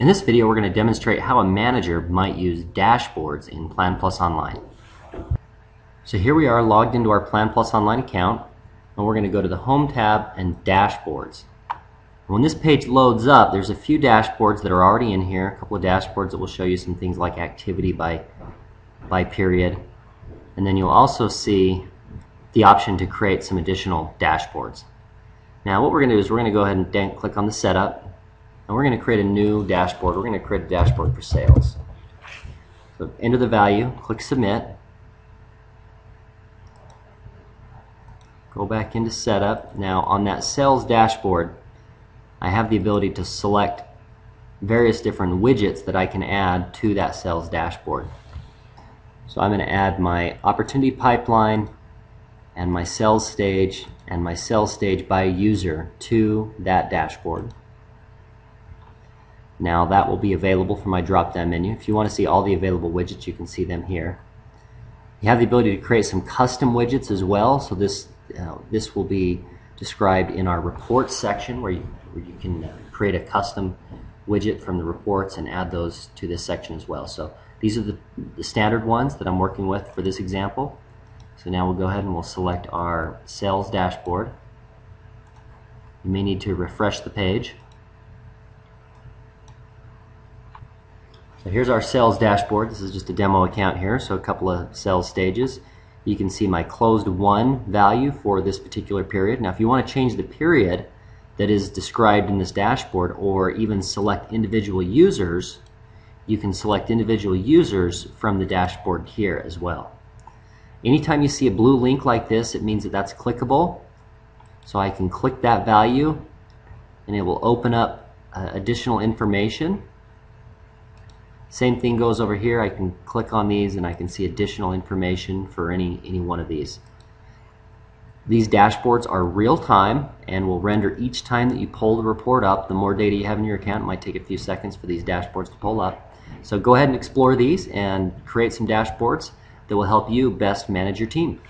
In this video we're going to demonstrate how a manager might use dashboards in PlanPlus Online. So here we are logged into our PlanPlus Online account and we're going to go to the Home tab and Dashboards. When this page loads up there's a few dashboards that are already in here, a couple of dashboards that will show you some things like activity by, by period and then you'll also see the option to create some additional dashboards. Now what we're going to do is we're going to go ahead and click on the setup and we're going to create a new dashboard. We're going to create a dashboard for sales. So enter the value, click submit. Go back into setup. Now on that sales dashboard, I have the ability to select various different widgets that I can add to that sales dashboard. So I'm going to add my opportunity pipeline and my sales stage and my sales stage by user to that dashboard. Now that will be available from my drop-down menu. If you want to see all the available widgets, you can see them here. You have the ability to create some custom widgets as well. So this uh, this will be described in our reports section where you, where you can uh, create a custom widget from the reports and add those to this section as well. So these are the, the standard ones that I'm working with for this example. So now we'll go ahead and we'll select our sales dashboard. You may need to refresh the page. So here's our sales dashboard. This is just a demo account here, so a couple of sales stages. You can see my closed won value for this particular period. Now if you want to change the period that is described in this dashboard or even select individual users, you can select individual users from the dashboard here as well. Anytime you see a blue link like this, it means that that's clickable. So I can click that value and it will open up uh, additional information same thing goes over here. I can click on these and I can see additional information for any, any one of these. These dashboards are real time and will render each time that you pull the report up. The more data you have in your account, it might take a few seconds for these dashboards to pull up. So go ahead and explore these and create some dashboards that will help you best manage your team.